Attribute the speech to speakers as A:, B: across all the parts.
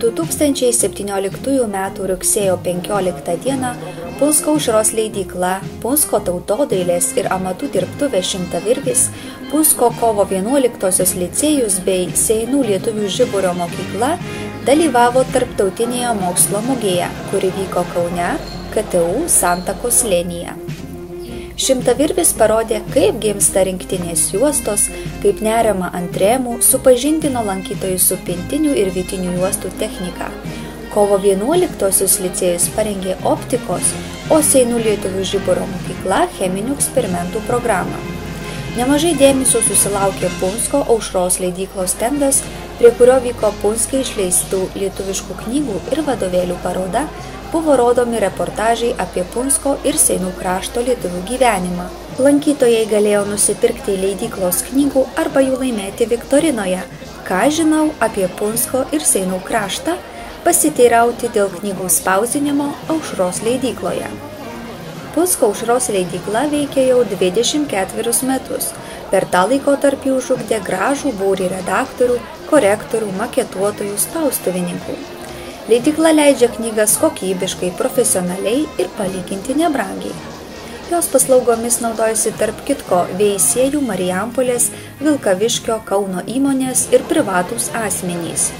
A: 2017 m. rugsėjo 15 d. Punsko užros leidykla, Punsko tautodailės ir amatų dirbtuvė Šimtavirvis, Punsko kovo 11 licėjus bei Seinų lietuvių žiburio mokykla dalyvavo tarptautinėje mokslo mugėje, kuri vyko Kaune, KTU Santakos lėnyje. Šimtavirvis parodė, kaip gimsta rinktinės juostos, kaip nerima ant rėmų, supažindino lankytojus su pintinių ir vytinių juostų technika. Kovo 11-osius licėjus parengė optikos, o Seinų lietuvių žiburo mokykla cheminių eksperimentų programą. Nemažai dėmesio susilaukė Punsko aušros leidyklos tendas, prie kurio vyko Punske išleistų lietuviškų knygų ir vadovėlių paroda buvo rodomi reportažai apie Punsko ir Seinų krašto lietuvių gyvenimą. Lankytojai galėjo nusipirkti leidyklos knygų arba jų laimėti Viktorinoje, ką žinau apie Punsko ir Seinų kraštą, pasiteirauti dėl knygų spausdinimo aušros leidykloje. Punsko aušros leidykla veikia jau 24 metus. Per tą laikotarpį užugdė gražų būrį redaktorių, korektorių, maketuotojų, spaustuvininkų. Leidikla leidžia knygas kokybiškai, profesionaliai ir palyginti nebrangiai. Jos paslaugomis naudojasi tarp kitko Veisėjų, Marijampolės, Vilkaviškio, Kauno įmonės ir privatūs asmenys.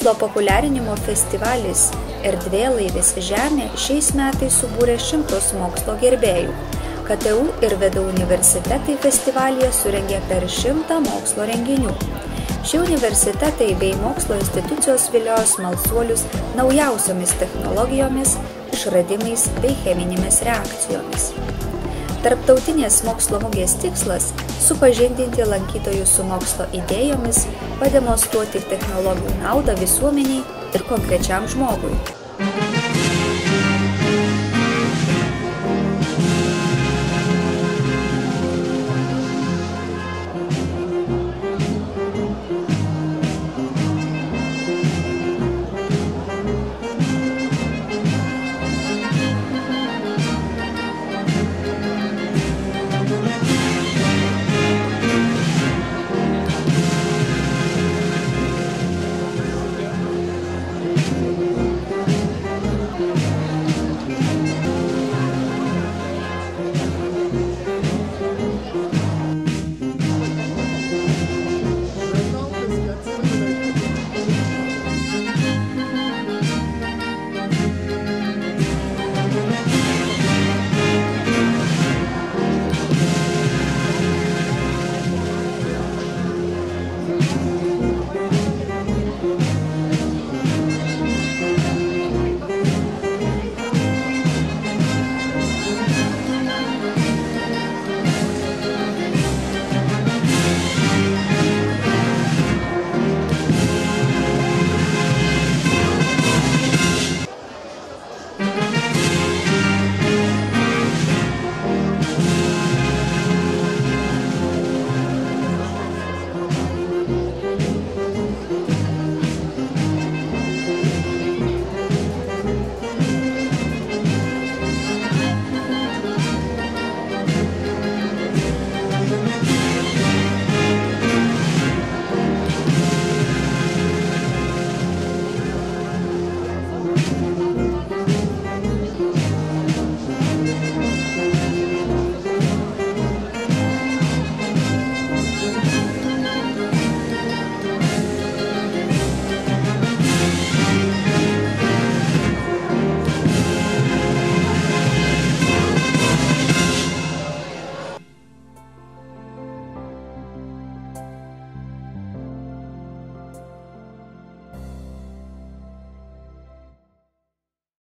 A: Mokslo populiarinimo festivalis Erdvėlaivis Žemė šiais metais subūrė šimtus mokslo gerbėjų. KTU ir VDU universitetai festivalyje surengė per šimtą mokslo renginių. Šie universitetai bei mokslo institucijos viliojo smalsuolius naujausiomis technologijomis, išradimais bei cheminėmis reakcijomis. Tarptautinės mokslo mugės tikslas - supažindinti lankytojus su mokslo idėjomis, pademonstruoti technologijų naudą visuomeniai ir konkrečiam žmogui.